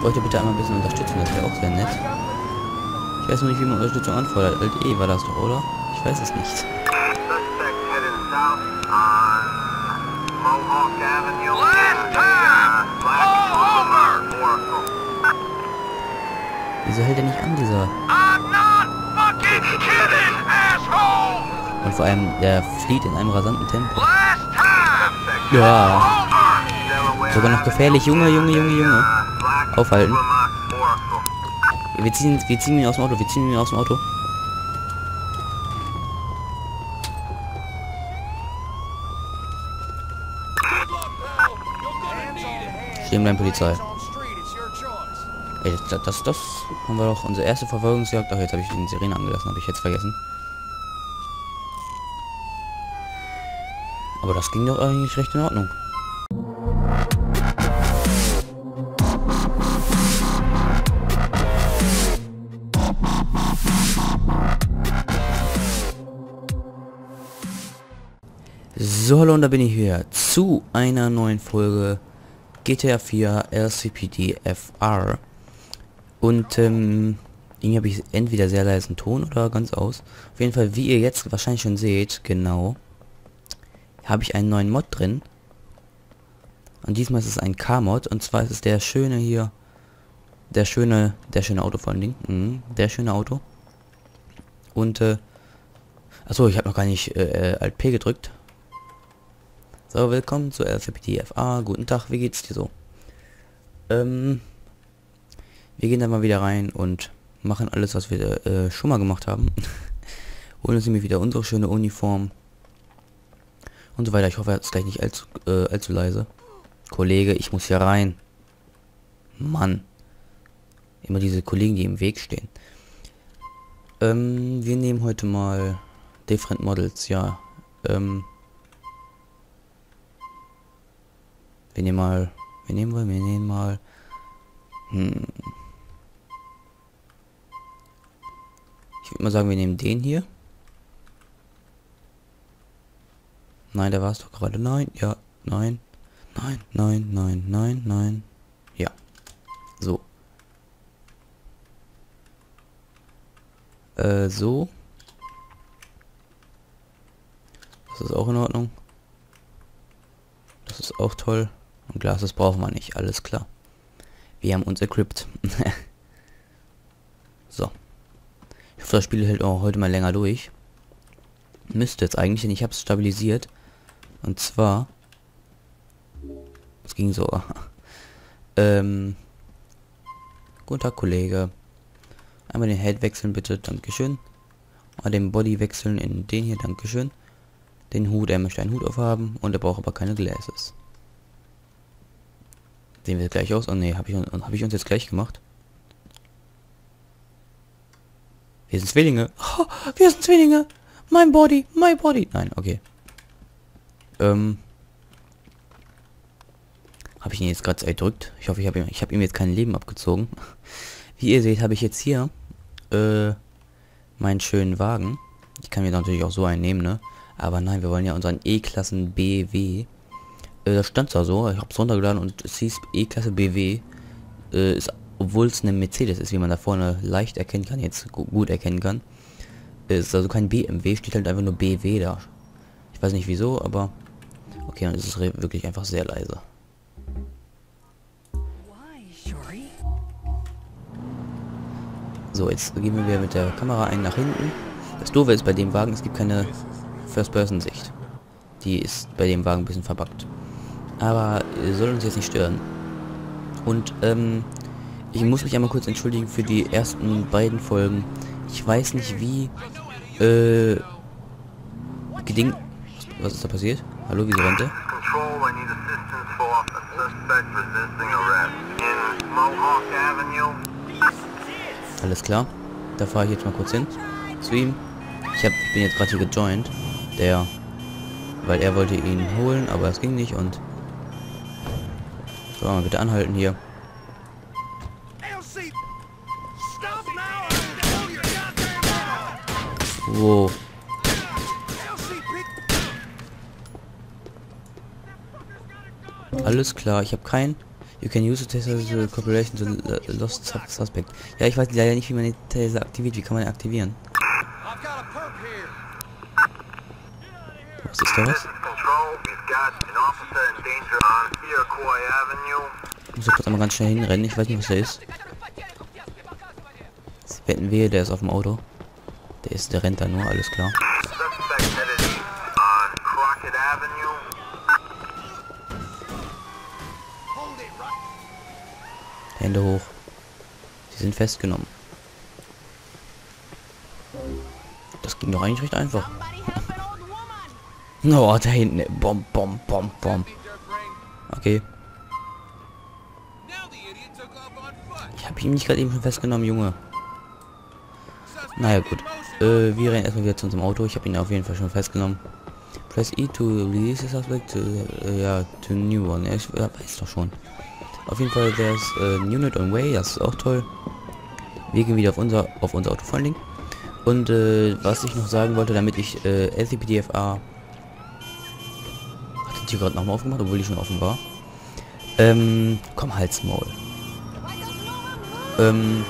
bräuchte bitte einmal ein bisschen Unterstützung, das wäre auch sehr nett. Ich weiß noch nicht, wie man Unterstützung anfordert. Alt E war das doch, oder? Ich weiß es nicht. Wieso hält er nicht an, dieser? Und vor allem, der flieht in einem rasanten Tempo. Ja. Sogar noch gefährlich. Junge, Junge, Junge, Junge. Aufhalten. Wir ziehen, wir ziehen ihn aus dem Auto, wir ziehen ihn aus dem Auto. Stehen bleiben, Polizei. Ey, das, das, das haben wir doch unsere erste Verfolgungsjagd. Ach, jetzt habe ich den Sirene angelassen, habe ich jetzt vergessen. Aber das ging doch eigentlich recht in Ordnung. So, hallo und da bin ich wieder zu einer neuen Folge GTA 4 LCPD FR. Und ähm, irgendwie habe ich entweder sehr leisen Ton oder ganz aus. Auf jeden Fall, wie ihr jetzt wahrscheinlich schon seht, genau, habe ich einen neuen Mod drin. Und diesmal ist es ein K-Mod. Und zwar ist es der schöne hier, der schöne, der schöne Auto vor allen Dingen. Mhm, der schöne Auto. Und, äh, achso, ich habe noch gar nicht äh, Alt P gedrückt. So, willkommen zu LCPTFA. Guten Tag, wie geht's dir so? Ähm, wir gehen dann mal wieder rein und machen alles, was wir äh, schon mal gemacht haben. Holen uns nämlich wieder unsere schöne Uniform. Und so weiter. Ich hoffe, er ist gleich nicht allzu, äh, allzu leise. Kollege, ich muss hier rein. Mann. Immer diese Kollegen, die im Weg stehen. Ähm, wir nehmen heute mal Different Models, ja. Ähm, Wir nehmen mal. Wir nehmen mal. Wir nehmen mal. Hm. Ich würde mal sagen, wir nehmen den hier. Nein, der war es doch gerade. Nein, ja, nein. Nein, nein, nein, nein, nein. Ja. So. Äh, so. Das ist auch in Ordnung. Das ist auch toll. Und Glas, das brauchen wir nicht. Alles klar. Wir haben uns equipped. so. Ich hoffe, das Spiel hält auch heute mal länger durch. Müsste jetzt eigentlich, denn ich habe es stabilisiert. Und zwar... Es ging so. ähm... Guten Tag, Kollege. Einmal den Head wechseln, bitte. Dankeschön. Mal den Body wechseln in den hier. Dankeschön. Den Hut, er möchte einen Hut aufhaben. Und er braucht aber keine Glasses. Sehen wir gleich aus? Oh ne, habe ich, hab ich uns jetzt gleich gemacht? Wir sind Zwillinge. Oh, wir sind Zwillinge. Mein Body, my Body. Nein, okay. Ähm. Habe ich ihn jetzt gerade erdrückt? Ich hoffe, ich habe ihm, ich hab ihm jetzt kein Leben abgezogen. Wie ihr seht, habe ich jetzt hier äh, meinen schönen Wagen. Ich kann mir natürlich auch so einen nehmen, ne? Aber nein, wir wollen ja unseren E-Klassen BW äh, das stand da so, ich habe es runtergeladen und es hieß E-Klasse BW. Äh, ist, obwohl es eine Mercedes ist, wie man da vorne leicht erkennen kann, jetzt gu gut erkennen kann. Ist also kein BMW, steht halt einfach nur BW da. Ich weiß nicht wieso, aber okay, dann ist es wirklich einfach sehr leise. So, jetzt gehen wir wieder mit der Kamera ein nach hinten. Das Doofe ist bei dem Wagen, es gibt keine First-Person-Sicht. Die ist bei dem Wagen ein bisschen verbuggt. Aber soll uns jetzt nicht stören. Und ähm, ich muss mich einmal kurz entschuldigen für die ersten beiden Folgen. Ich weiß nicht wie äh geding was ist da passiert? Hallo, wieso rennt er? Alles klar. Da fahre ich jetzt mal kurz hin zu ihm. Ich hab, ich bin jetzt gerade hier gejoint. Der weil er wollte ihn holen, aber es ging nicht und so, mal bitte anhalten hier. Wow. Alles klar, ich habe kein You can use the taser as a corporation to lost suspect. Ja, ich weiß leider nicht, wie man den Taser aktiviert. Wie kann man den aktivieren? Was ist da was? This is Control. We've got an officer in danger on Iroquois Avenue. Ich muss da kurz einmal ganz schnell hinrennen. Ich weiß nicht, was der ist. Jetzt Wetten wir, der ist auf dem Auto. Der ist, der rennt da nur, alles klar. Hände hoch. Sie sind festgenommen. Das ging doch eigentlich recht einfach. oh, da hinten. Bom, bom, bom, bom. Okay. Now the idiot took off on foot. Ich habe ihn nicht gerade eben schon festgenommen, Junge. Naja, gut. Äh, wir rennen erstmal wieder zu unserem Auto. Ich habe ihn auf jeden Fall schon festgenommen. Press E to release the suspect. Äh, ja, to new one. Ich ja, weiß doch schon. Auf jeden Fall, there's a unit on way. Das ist auch toll. Wir gehen wieder auf unser auf unser Auto allen Dingen. Und äh, was ich noch sagen wollte, damit ich äh, LCPDFA hat die Tür gerade nochmal aufgemacht, obwohl die schon offen war. Ähm, komm halt's Maul. Ähm,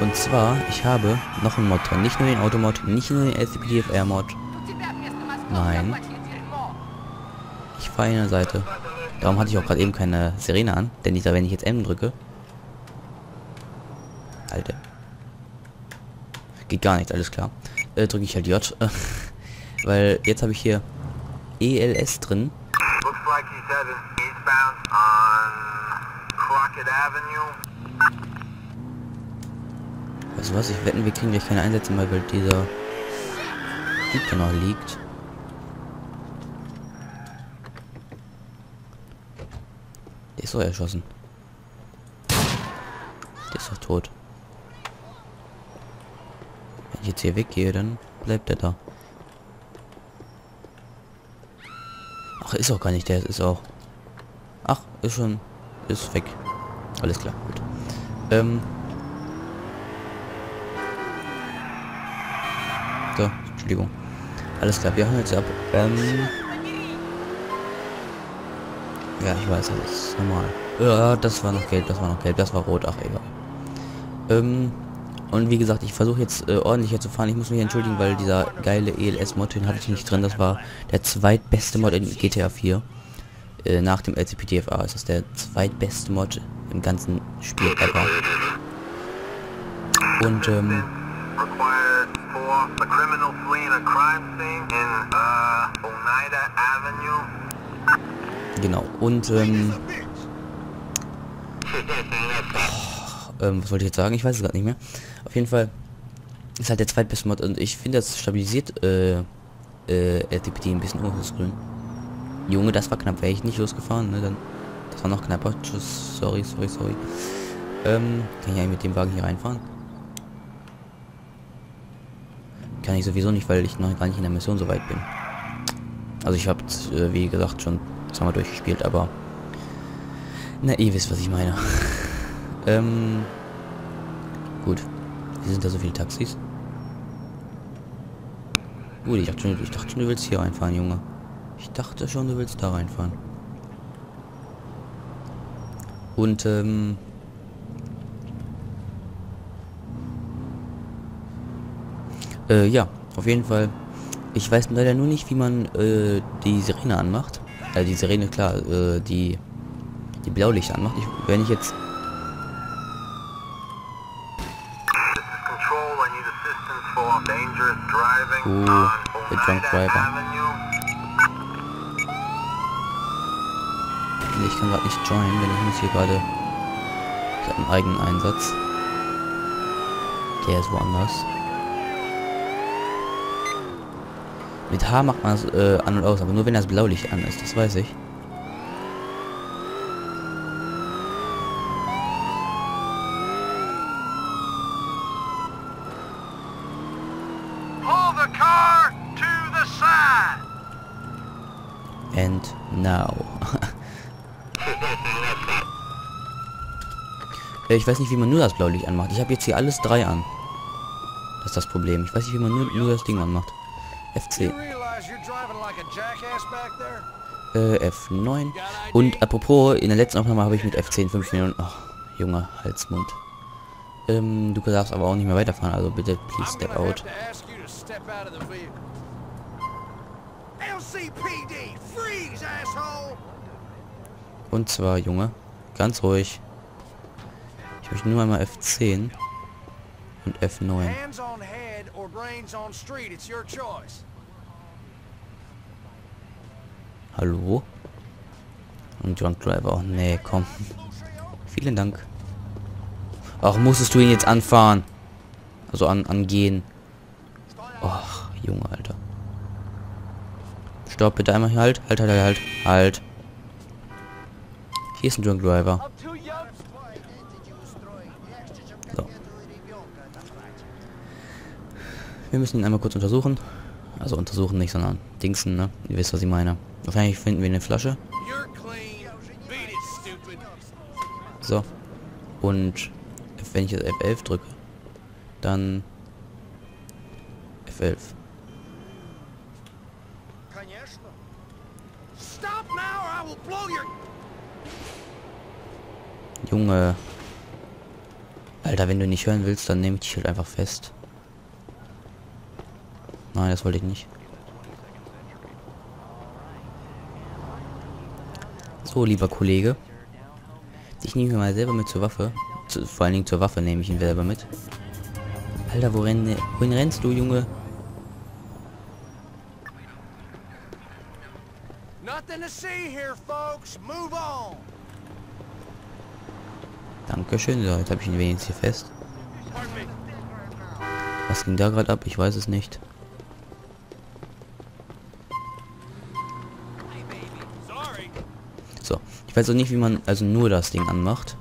und zwar, ich habe noch einen Mod drin. Nicht nur den Automod, nicht nur den LCPDFR Mod. Nein. Ich fahre in der Seite. Darum hatte ich auch gerade eben keine Sirene an. Denn ich da, wenn ich jetzt M drücke. Alter. Geht gar nicht, alles klar. Äh, drücke ich halt J. Weil jetzt habe ich hier ELS drin. Looks like he's headed on Crockett Avenue. Du was, ich wetten, wir kriegen gleich keine Einsätze mehr, weil dieser Typ noch liegt. Der ist doch erschossen. Der ist doch tot. Wenn ich jetzt hier weggehe, dann bleibt er da. Ach, ist auch gar nicht der, ist auch... Ach, ist schon... Ist weg. Alles klar, gut. Ähm... So, Entschuldigung. Alles klar, wir hauen jetzt ab. Ähm... Ja, ich weiß, das ist normal. Ja, das war noch gelb, das war noch gelb, das war rot, ach egal. Ähm, und wie gesagt, ich versuche jetzt äh, ordentlicher zu fahren. Ich muss mich entschuldigen, weil dieser geile ELS-Mod, den hatte ich nicht drin. Das war der zweitbeste Mod in GTA 4. Äh, nach dem LCPDFA ist das der zweitbeste Mod im ganzen Spiel ever. Und ähm, Required for a criminal fleeing a crime scene in uh, Oneida Avenue. Genau. Und ähm, ähm, was wollte ich jetzt sagen? Ich weiß es gerade nicht mehr. Auf jeden Fall ist halt der zweitbeste Mod und ich finde, das stabilisiert äh, äh, LTPD ein bisschen hoch, das Grün. Junge, das war knapp. Wäre ich nicht losgefahren, ne? Dann, das war noch knapper. Tschüss, sorry, sorry, sorry. Ähm, kann ich eigentlich mit dem Wagen hier reinfahren? Kann ich sowieso nicht, weil ich noch gar nicht in der Mission so weit bin. Also ich habe, äh, wie gesagt, schon zweimal durchgespielt, aber... Na, ihr wisst, was ich meine. ähm... Gut. Wie sind da so viele Taxis? Gut, ich dachte, schon, ich dachte schon, du willst hier reinfahren, Junge. Ich dachte schon, du willst da reinfahren. Und, ähm... Äh, ja, auf jeden Fall. Ich weiß leider nur nicht, wie man äh, die Sirene anmacht. Äh, die Sirene, klar, äh, die, die Blaulicht anmacht. Ich, wenn ich jetzt... On the drunk driver. Nee, ich kann gerade nicht joinen, denn ich muss hier gerade... Ich habe einen eigenen Einsatz. Der ist woanders. Mit H macht man es äh, an und aus, aber nur wenn das Blaulicht an ist, das weiß ich. Pull the car to the side. And now. Äh, ich weiß nicht, wie man nur das Blaulicht anmacht. Ich habe jetzt hier alles drei an. Das ist das Problem. Ich weiß nicht, wie man nur, nur das Ding anmacht. FC. Äh, F9. Und apropos, in der letzten Aufnahme habe ich mit F10 5 Minuten... Ach, Junge, Halsmund. Ähm, du darfst aber auch nicht mehr weiterfahren, also bitte, please step out. Und zwar, Junge, ganz ruhig. Ich möchte nur einmal F10 und F9. Hands on head or brains on street, it's your choice. Hallo? Und Drunk Driver. Nee, komm. Vielen Dank. Ach, musstest du ihn jetzt anfahren? Also an, angehen. Ach, Junge, Alter. Stopp, bitte einmal hier. Halt, halt, halt, halt, halt. Halt. Hier ist ein Drunk Driver. So. Wir müssen ihn einmal kurz untersuchen. Also untersuchen nicht, sondern dingsen, ne? Ihr wisst, was ich meine. Wahrscheinlich finden wir eine Flasche. So. Und wenn ich jetzt F11 drücke, dann F11. Stop now or I will blow your... Junge. Alter, wenn du nicht hören willst, dann nehme ich dich halt einfach fest. Nein, das wollte ich nicht. So, lieber Kollege. Ich nehme mal selber mit zur Waffe. Zu, vor allen Dingen zur Waffe nehme ich ihn selber mit. Alter, wo renn, wohin rennst du, Junge? Dankeschön. So, jetzt habe ich ihn wenigstens hier fest. Was ging da gerade ab? Ich weiß es nicht. Ich weiß auch nicht, wie man also nur das Ding anmacht.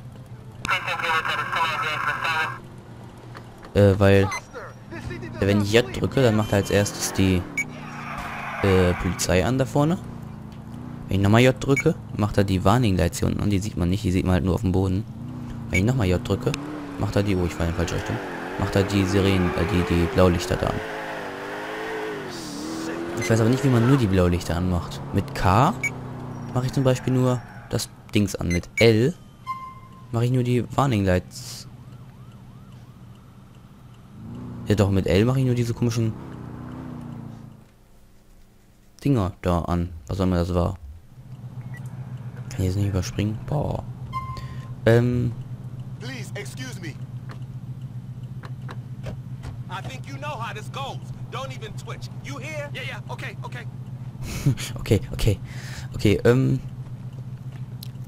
Äh, weil, äh, wenn ich J drücke, dann macht er als erstes die äh, Polizei an da vorne. Wenn ich nochmal J drücke, macht er die Warning-Lights hier unten an. Die sieht man nicht, die sieht man halt nur auf dem Boden. Wenn ich nochmal J drücke, macht er die, oh, ich fahre in die falsche Richtung, macht er die Sirenen, äh, die, die Blaulichter da an. Ich weiß aber nicht, wie man nur die Blaulichter anmacht. Mit K mache ich zum Beispiel nur das Dings an. Mit L mache ich nur die Warning Lights. Ja doch, mit L mache ich nur diese komischen Dinger da an. Was auch immer das war. Kann ich jetzt nicht überspringen? Boah. Ähm, Please, excuse me. I think you know how this goes. Don't even twitch. You hear? Yeah, yeah. Okay, okay. okay, okay. Okay, ähm.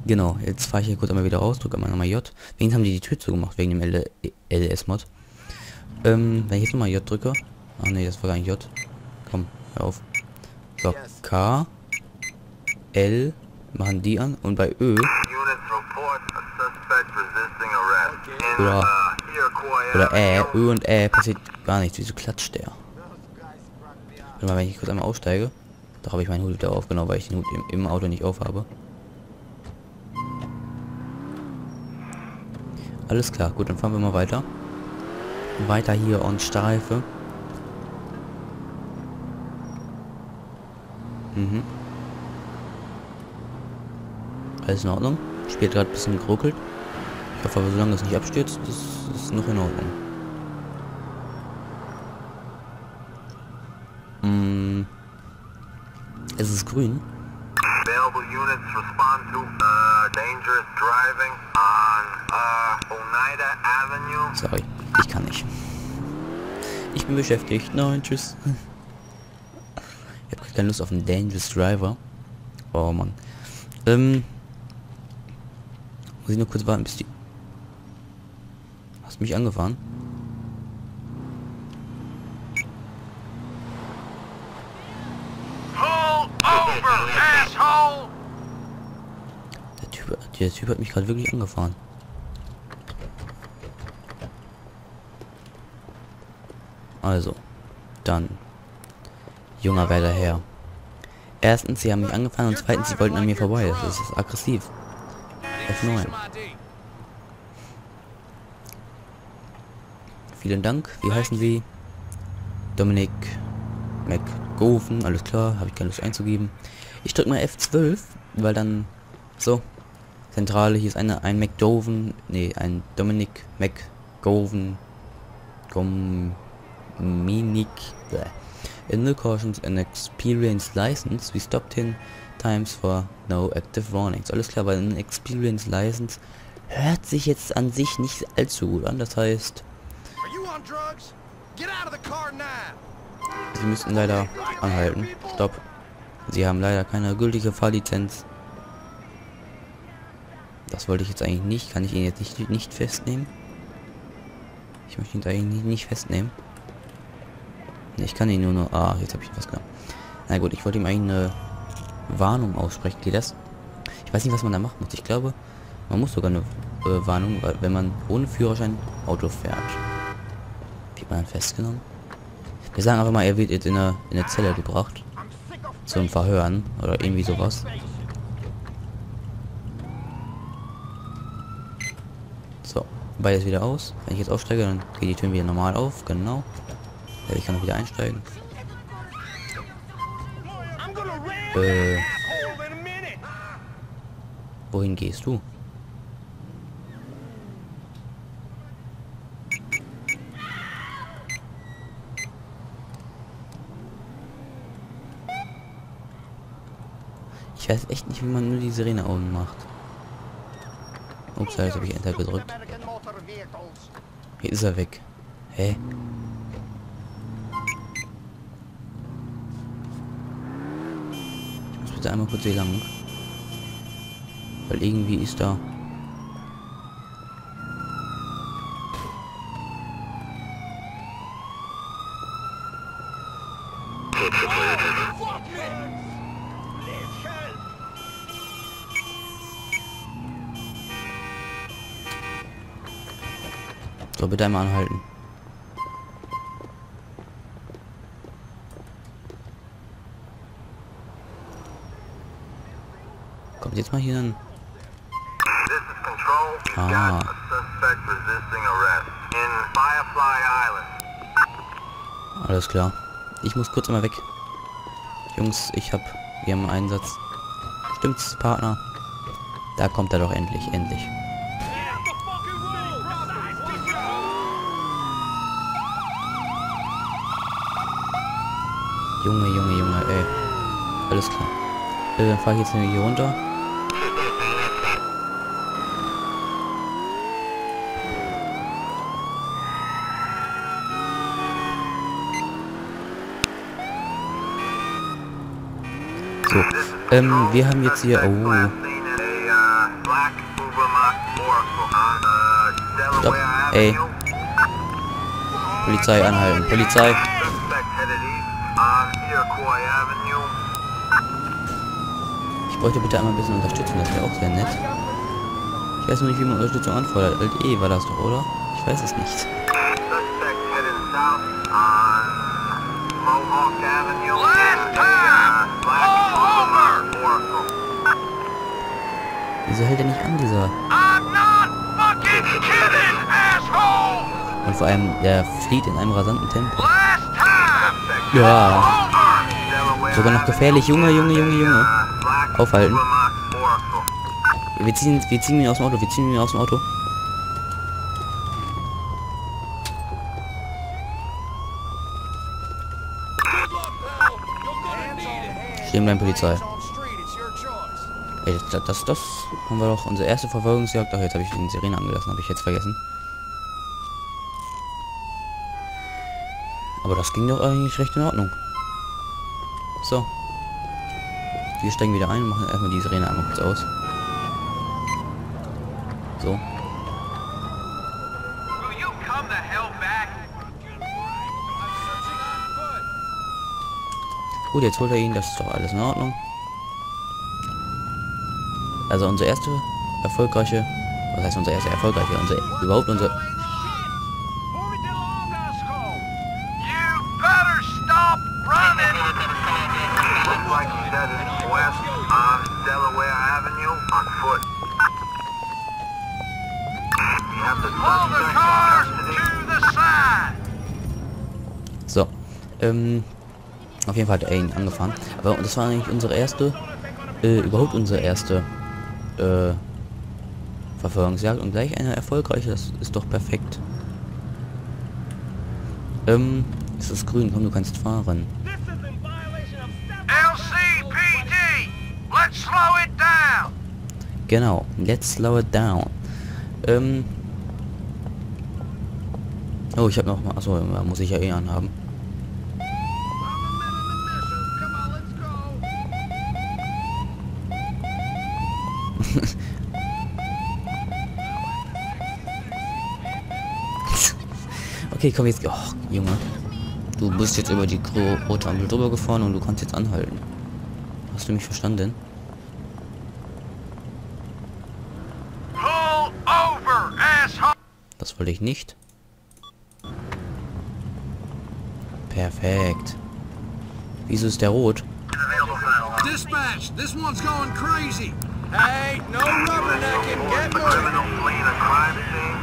Genau, jetzt fahre ich hier kurz einmal wieder raus, drücke einmal nochmal J. Wegen haben die die Tür zugemacht, wegen dem LS-Mod. Ähm, wenn ich jetzt nochmal J drücke. Ah ne, das war gar nicht J. Komm, hör auf. So, K, L, machen die an und bei Ö Oder- uh, oder Ä, Avenue. Ö und Ä passiert gar nichts. Wieso klatscht der? Warte mal, wenn ich kurz einmal aussteige. Da habe ich meinen Hut wieder auf, genau, weil ich den Hut im, im Auto nicht aufhabe. Alles klar, gut, dann fahren wir mal weiter. Weiter hier on Streife. Mhm. Alles in Ordnung. Spielt gerade ein bisschen geruckelt. Ich hoffe aber, solange es nicht abstürzt, ist es noch in Ordnung. Mm. Es ist grün. Available units respond to uh, dangerous driving on uh, Oneida Avenue. Sorry, ich kann nicht. Ich bin beschäftigt. Nein, tschüss. Ich habe keine Lust auf einen Dangerous Driver. Oh Mann. Ähm. Muss ich nur kurz warten, bis die... Hast mich angefahren? Der Typ, der Typ hat mich gerade wirklich angefahren. Also, dann. Junger Werder her. Erstens, sie haben mich angefahren und zweitens, sie wollten an mir vorbei. Das ist aggressiv. F9. Vielen Dank. Wie heißen Sie? Dominik McGoven. Alles klar, habe ich keine Lust einzugeben. Ich drück mal F12, weil dann so Zentrale hier ist eine ein McDoven, nee, ein Dominic McGoven Dominic bleh. In no cautions and experience license, we stopped him times for no active warnings. Alles klar, weil ein experience license hört sich jetzt an sich nicht allzu gut an. Das heißt, the! Sie müssten leider anhalten. Stopp. Sie haben leider keine gültige Fahrlizenz. Das wollte ich jetzt eigentlich nicht. Kann ich ihn jetzt nicht, nicht festnehmen? Ich möchte ihn eigentlich nicht, nicht festnehmen. Ich kann ihn nur noch... Ah, jetzt habe ich was gehabt. Na gut, ich wollte ihm eine Warnung aussprechen. Geht das? Ich weiß nicht, was man da machen muss. Ich glaube, man muss sogar eine äh, Warnung, weil wenn man ohne Führerschein Auto fährt. Wird man festgenommen? Wir sagen einfach mal, er wird jetzt in eine, in Zelle gebracht. Zum Verhören oder irgendwie sowas. So, beides wieder aus. Wenn ich jetzt aussteige, dann geht die Tür wieder normal auf. Genau. Ja, ich kann auch wieder einsteigen. Äh, wohin gehst du? Ich weiß echt nicht, wie man nur die Sirene oben macht. Ups, jetzt habe ich Enter gedrückt. Hier ist er weg. Hä? Bitte einmal kurz hier lang. Weil irgendwie ist da... So, bitte einmal anhalten. Jetzt mal hier ein... This is Control. We've Ah. Alles klar. Ich muss kurz mal weg. Jungs, ich hab... Wir haben einen Einsatz. Stimmt's, Partner? Da kommt er doch endlich, endlich. Junge, Junge, Junge, ey. Alles klar. Äh, dann fahr ich jetzt hier runter. So, ähm, wir haben jetzt hier... Oh, Stopp. Ey. Polizei anhalten. Polizei. Ich bräuchte bitte einmal ein bisschen Unterstützung, das wäre auch sehr nett. Ich weiß nur nicht, wie man Unterstützung anfordert. Alt E war das doch, oder? Ich weiß es nicht. Suspect headed south on Mohawk Avenue. Last in a, time! uh, black All Ubermacht Oracle. Wieso hält er nicht an, dieser... I'm not fucking kidding, asshole! Und vor allem, der flieht in einem rasanten Tempo. Ja. Sogar noch gefährlich. Junge, Junge, Junge, Junge. Aufhalten. Wir ziehen, wir ziehen ihn aus dem Auto. Wir ziehen ihn aus dem Auto. Stehen bleiben, Polizei. On street, it's your choice. Ey, das, das, das haben wir doch unsere erste Verfolgungsjagd. Ach, jetzt habe ich den Sirene angelassen. Habe ich jetzt vergessen. Aber das ging doch eigentlich recht in Ordnung. So. Wir steigen wieder ein und machen erstmal die Sirene einmal kurz aus. So. Gut, jetzt holt er ihn. Das ist doch alles in Ordnung. Also unsere erste erfolgreiche... Was heißt unsere erste erfolgreiche? Unser, überhaupt unser... You better stop running! Looks like he's headed west on Delaware Avenue on foot. We have the Pull the suspect cars in custody. to the side! So. Ähm... Auf jeden Fall hat er ihn angefahren. Aber das war eigentlich unsere erste äh, überhaupt unsere erste äh, Verfolgungsjagd und gleich eine erfolgreiche. Das ist doch perfekt. Ähm, es ist grün, komm, du kannst fahren. LCPD! Let's slow it down! Genau, let's slow it down. Ähm. Oh, ich habe noch mal. Achso, muss ich ja eh anhaben. Okay, komm jetzt. Oh, Junge. Du bist jetzt über die rote Ampel drüber gefahren und du kannst jetzt anhalten. Hast du mich verstanden? Das wollte ich nicht. Perfekt. Wieso ist der rot? Dispatch, this one's going crazy. Hey, no rubbernecking. Get moving.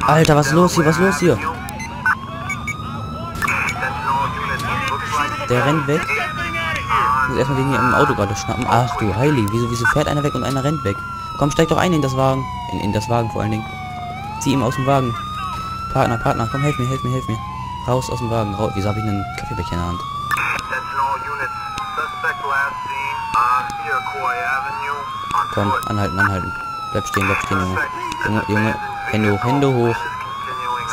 Alter, was ist los hier? Was ist los hier? Sentinel units looks like Der rennt weg. Ich muss erstmal hier im Auto gerade schnappen. Ach du Heilig, wieso, wieso fährt einer weg und einer rennt weg? Komm, steig doch ein in das Wagen. In, in das Wagen vor allen Dingen. Zieh ihm aus dem Wagen. Partner, Partner, komm, helf mir, helf mir, helf mir. Raus aus dem Wagen, raus. Wieso habe ich einen Kaffeebecher in der Hand? Komm, anhalten, anhalten. Bleib stehen, bleib stehen, Junge. Junge, Junge, Hände hoch, Hände hoch.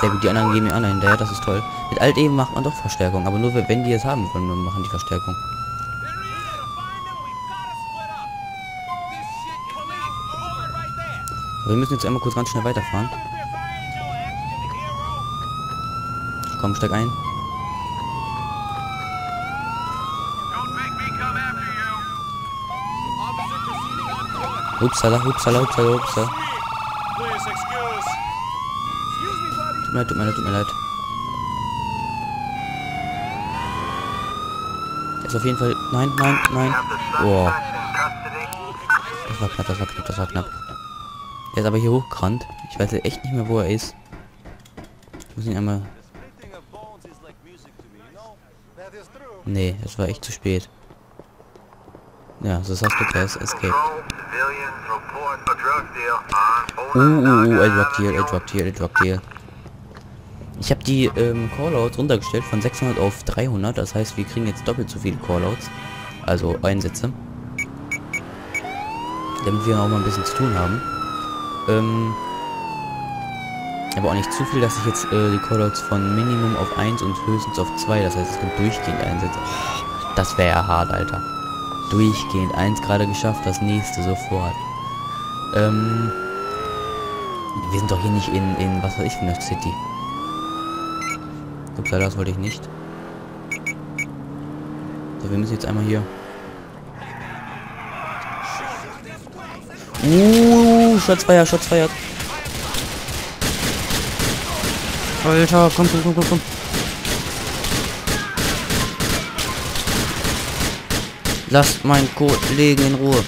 Sehr gut, die anderen geben mir an hinterher, das ist toll. Mit Alt eben macht man doch Verstärkung, aber nur wenn die es haben wollen, dann machen die Verstärkung. Aber wir müssen jetzt einmal kurz ganz schnell weiterfahren. Komm, steig ein. Hupsala, hupsala. Please excuse. Tut mir leid, tut mir leid, tut mir leid. Ist auf jeden Fall... Nein, nein, nein. Boah, suspect das war knapp, das war knapp, das war knapp. Der ist aber hier hochgerannt. Ich weiß echt nicht mehr, wo er ist. Ich muss ihn einmal... Nee, es war echt zu spät. Ja, so hast du das Escape. Control, civilians report a drug deal Uh, uh, uh, Onondaga Drug Deal, a Drug Deal, a Drug Deal. Ich habe die ähm, Callouts runtergestellt von 600 auf 300. Das heißt, wir kriegen jetzt doppelt so viele Callouts. Also Einsätze. Damit wir auch mal ein bisschen zu tun haben. Ähm, aber auch nicht zu viel, dass ich jetzt äh, die Callouts von Minimum auf 1 und höchstens auf 2. Das heißt, es kommt durchgehend einsetze. Oh, das wäre ja hart, Alter. Durchgehend. Eins gerade geschafft, das nächste sofort. Ähm, wir sind doch hier nicht in, in was weiß ich für einer City. Upsala, das wollte ich nicht. So, wir müssen jetzt einmal hier. Uh, Shots feiert, Shots feiert. Alter, komm, komm, komm, komm. Lasst meinen Kollegen in Ruhe.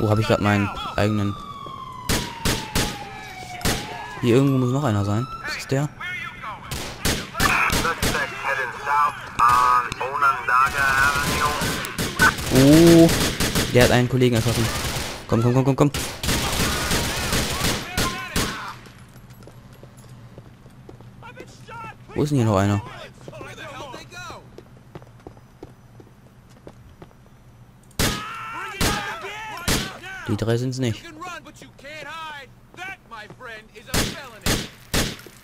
Oh, habe ich gerade meinen eigenen. Hier irgendwo muss noch einer sein. Ist es der? Oh, der hat einen Kollegen erschossen. Komm, komm, komm, komm, komm. Wo ist denn hier noch einer? Die drei sind es nicht. You can run, but you can't hide. That, my friend, is a felony.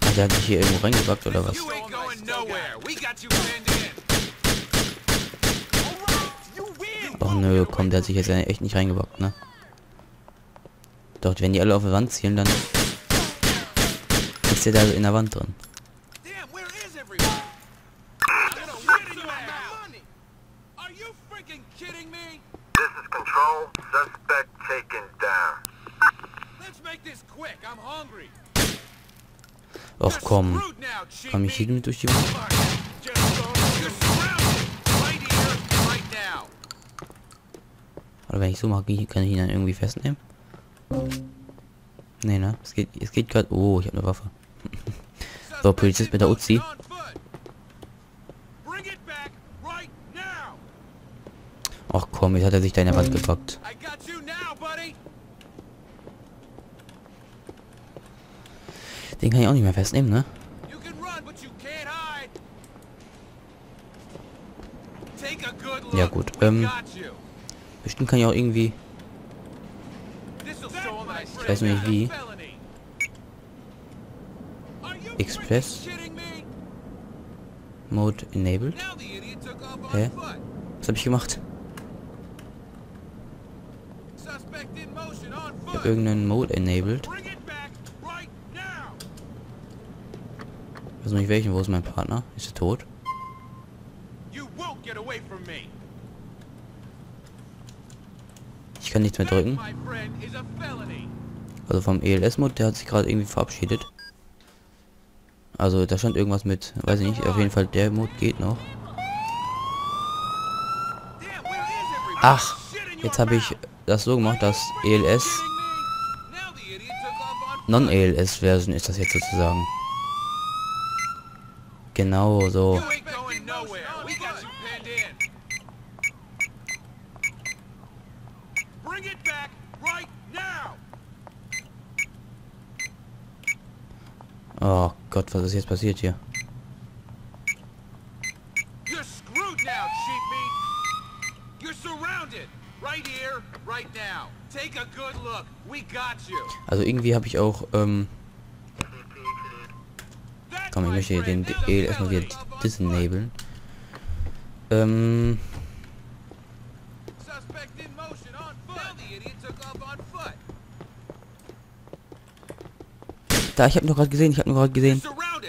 Ah, der hat sich hier irgendwo reingepackt oder was? Ach nö, komm, der hat sich jetzt echt nicht reingepackt, ne? Doch, wenn die alle auf die Wand zielen, dann ist der da in der Wand drin. Damn, where is everyone? Get a weed in your mouth. Are you freaking kidding me? This is control. Suspect taken down. Let's make this quick. I'm hungry. Och komm, Screwed now, cheap komm ich mit durch die Wand? Oder wenn ich so mache, kann ich ihn dann irgendwie festnehmen? Nee, ne? Es geht, es geht gerade... Oh, ich habe eine Waffe. So, Polizist mit der Uzi. Ach komm, jetzt hat er sich da Wand gepackt. Den kann ich auch nicht mehr festnehmen, ne? Ja, gut, ähm. Bestimmt kann ich auch irgendwie... Ich weiß nicht wie. Express. Mode enabled. Hä? Was habe ich gemacht? Ich habe irgendeinen Mode enabled. Ich weiß nicht welchen. Wo ist mein Partner? Ist er tot? You won't get away from me. Ich kann nichts mehr drücken. Also vom ELS-Mode, der hat sich gerade irgendwie verabschiedet. Also da stand irgendwas mit, weiß ich nicht, auf jeden Fall der Mode geht noch. Ach, jetzt habe ich das so gemacht, dass ELS. Non-ELS-Version ist das jetzt sozusagen. Genau so. You ain't going nowhere. We got you pinned in. Bring it back right now. Oh Gott, was ist jetzt passiert hier? Also irgendwie habe ich auch, ähm, komm, ich möchte den friend, is a ELS mal wieder felony. disenablen. Ähm, da, ich habe nur gerade gesehen, ich habe nur gerade gesehen.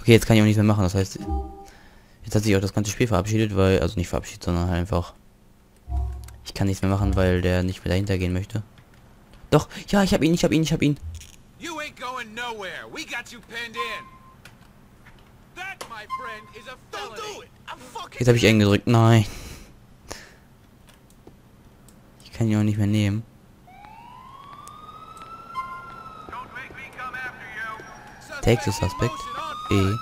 Okay, jetzt kann ich auch nichts mehr machen. Das heißt, jetzt hat sich auch das ganze Spiel verabschiedet, weil, also nicht verabschiedet, sondern halt einfach. Ich kann nichts mehr machen, weil der nicht mehr dahinter gehen möchte. Doch, ja, ich hab ihn, ich hab ihn, ich hab ihn. You ain't going nowhere. We got you pinned in. That, my friend, is a felony. Don't do it. I'm fucking. Jetzt habe ich ihn gedrückt. Nein. Ich kann ihn auch nicht mehr nehmen. In suspect. E.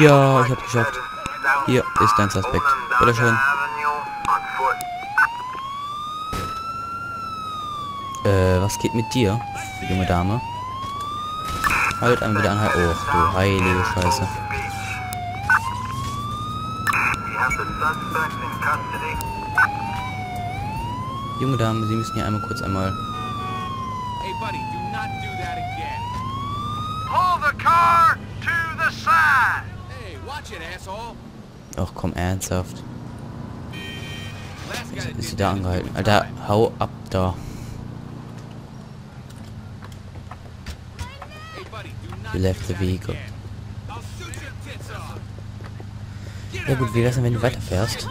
Ja, ich hab's geschafft. Hier ist dein Suspekt. Bitteschön. Äh, was geht mit dir, junge Dame? Halt einmal wieder an. Oh, du heilige Scheiße. Junge Dame, Sie müssen hier einmal kurz einmal... car to the side. Hey, watch it, asshole. Ach komm, ernsthaft. That ist sie da angehalten. Alter, hau ab da. You left the vehicle. Ja gut, wie wär's denn, wenn du weiterfährst?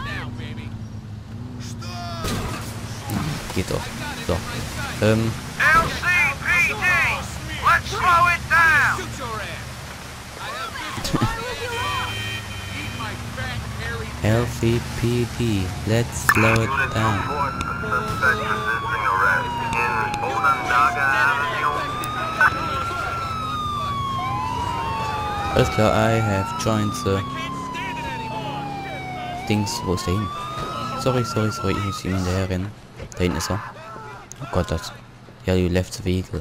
Geht doch. So. Ähm, LCPD. Let's slow it down. Alles I have joined the. Dings. Wo ist der hin? Sorry, sorry, sorry. Ich muss ihm hinterher rennen. Da hinten ist er. Oh Gott, das... Ja, you left the vehicle.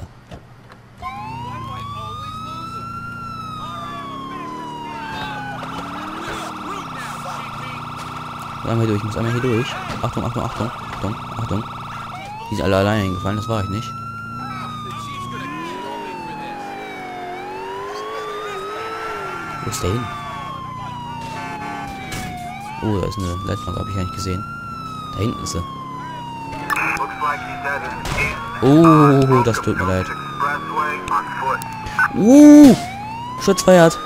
Einmal hier durch, ich muss einmal hier durch. Achtung, Achtung, Achtung, Achtung, Achtung. Die sind alle alleine hingefallen, das war ich nicht. Wo ist der hin? Oh, da ist eine Leitplanke, habe ich gar nicht gesehen. Da hinten ist sie. Oh, das tut mir leid. Uh, Schutzfeiert.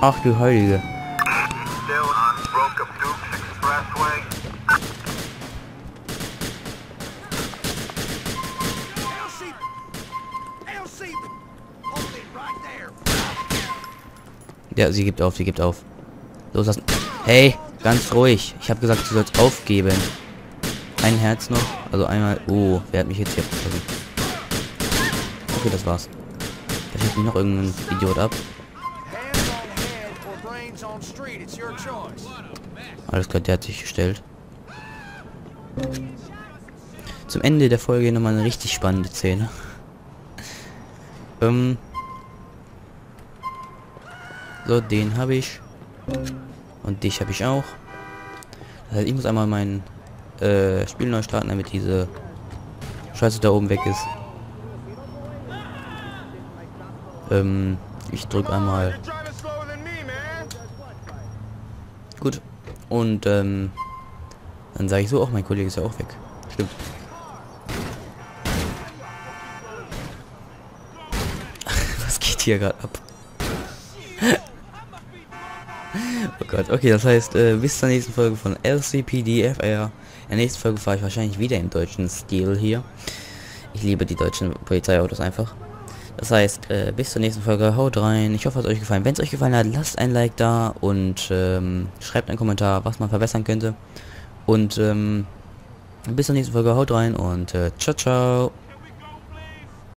Ach du Heilige. Ja, sie gibt auf, sie gibt auf. Loslassen. Hey, ganz ruhig. Ich habe gesagt, du sollst aufgeben. Ein Herz noch. Also einmal. Oh, wer hat mich jetzt hier abgeschossen? Okay, das war's. Da schießt mich noch irgendein Idiot ab. Alles klar, der hat sich gestellt. Zum Ende der Folge nochmal eine richtig spannende Szene. Ähm. So, den habe ich. Und dich habe ich auch. Das heißt, ich muss einmal mein äh, Spiel neu starten, damit diese Scheiße da oben weg ist. Ähm, ich drücke einmal. Gut. Und ähm, dann sage ich so, auch mein Kollege ist ja auch weg. Stimmt. Was geht hier gerade ab? Gott, okay, das heißt, äh, bis zur nächsten Folge von LCPDFR. In der nächsten Folge fahre ich wahrscheinlich wieder im deutschen Stil hier. Ich liebe die deutschen Polizeiautos einfach. Das heißt, äh, bis zur nächsten Folge, haut rein. Ich hoffe, es hat euch gefallen. Wenn es euch gefallen hat, lasst ein Like da und ähm, schreibt einen Kommentar, was man verbessern könnte. Und ähm, bis zur nächsten Folge, haut rein und äh, ciao, ciao.